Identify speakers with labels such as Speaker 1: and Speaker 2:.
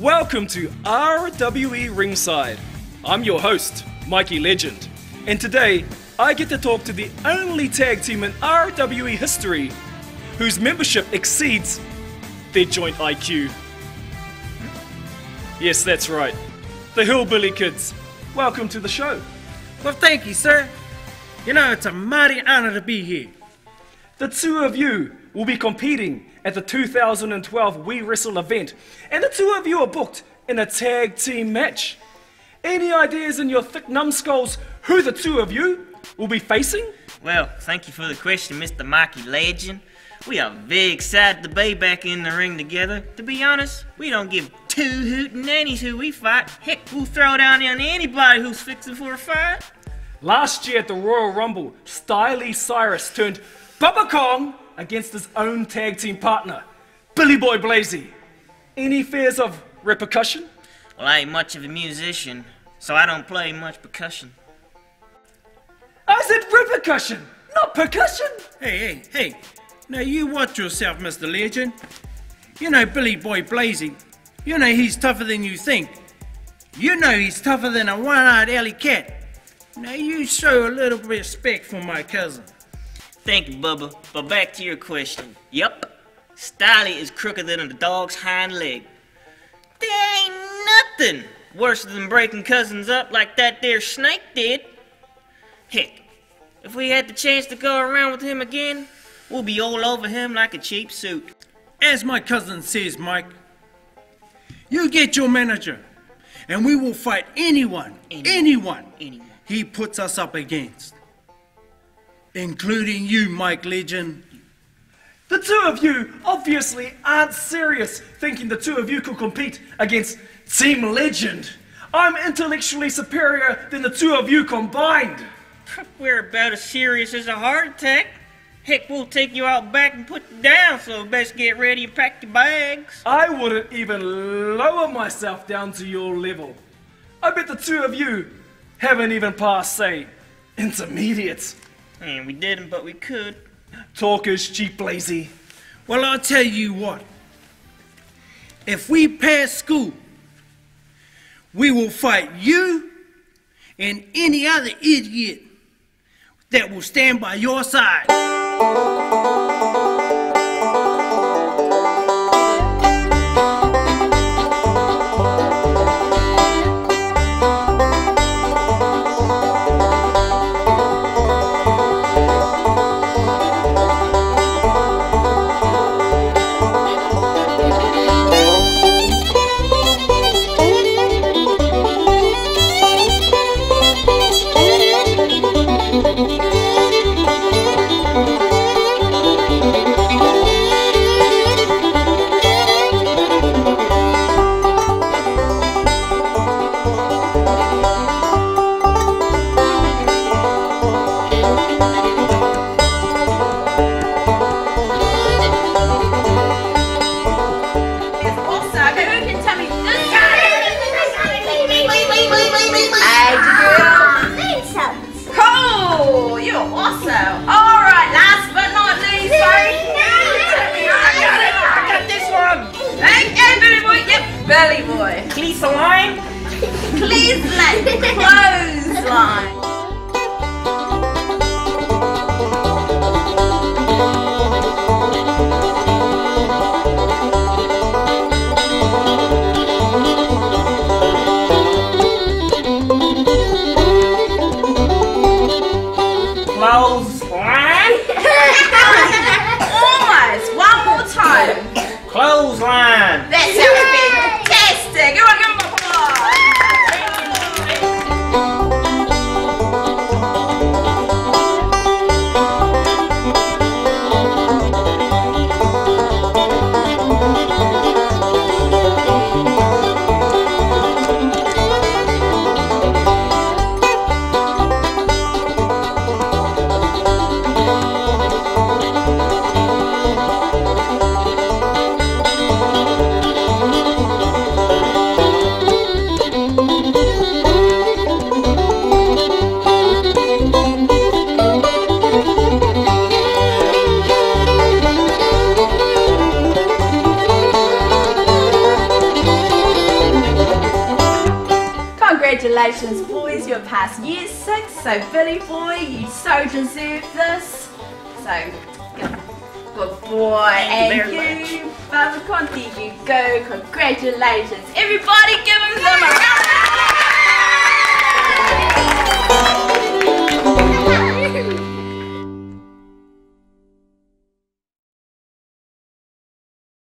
Speaker 1: Welcome to RWE Ringside. I'm your host, Mikey Legend, and today I get to talk to the only tag team in RWE history whose membership exceeds their joint IQ. Yes, that's right. The Hillbilly Kids. Welcome to the show.
Speaker 2: Well, thank you, sir. You know, it's a mighty honor to be here.
Speaker 1: The two of you will be competing at the 2012 We Wrestle event, and the two of you are booked in a tag team match. Any ideas in your thick numbskulls who the two of you will be facing?
Speaker 3: Well, thank you for the question, Mr. Mikey Legend. We are very excited to be back in the ring together. To be honest, we don't give two hootin' nannies who we fight. Heck, we'll throw down on anybody who's fixing for a fight.
Speaker 1: Last year at the Royal Rumble, Stylee Cyrus turned Bubba Kong against his own tag team partner, Billy Boy Blazy. Any fears of repercussion?
Speaker 3: Well, I ain't much of a musician, so I don't play much percussion.
Speaker 1: I said repercussion, not percussion.
Speaker 2: Hey, hey, hey. Now you watch yourself, Mr. Legend. You know Billy Boy Blazy. You know he's tougher than you think. You know he's tougher than a one-eyed alley cat. Now you show a little respect for my cousin.
Speaker 3: Thank you, Bubba. But back to your question. Yep, Stylee is crooked than a dog's hind leg. There ain't nothing worse than breaking cousins up like that there snake did. Heck, if we had the chance to go around with him again, we'll be all over him like a cheap suit.
Speaker 2: As my cousin says, Mike, you get your manager, and we will fight anyone,
Speaker 3: Anyone.
Speaker 2: anyone,
Speaker 3: Anyone.
Speaker 2: he puts us up against. Including you, Mike Legend.
Speaker 1: The two of you obviously aren't serious thinking the two of you could compete against Team Legend. I'm intellectually superior than the two of you combined.
Speaker 3: We're about as serious as a heart attack. Heck, we'll take you out back and put you down, so best get ready and pack your bags.
Speaker 1: I wouldn't even lower myself down to your level. I bet the two of you haven't even passed, say, intermediate.
Speaker 3: And we didn't, but we could.
Speaker 1: Talk is cheap, lazy.
Speaker 2: Well, I'll tell you what. If we pass school, we will fight you and any other idiot that will stand by your side.
Speaker 4: Belly Boy.
Speaker 3: Please line.
Speaker 4: Please let clothesline.
Speaker 3: Close line.
Speaker 4: Almost! One more time!
Speaker 3: Close
Speaker 4: Congratulations, boys. You're past year six, so Billy boy, you so deserve this. So, good, good boy.
Speaker 3: Thank you
Speaker 4: and
Speaker 3: very
Speaker 4: you, Baba Conti, you go. Congratulations. Everybody give him them a round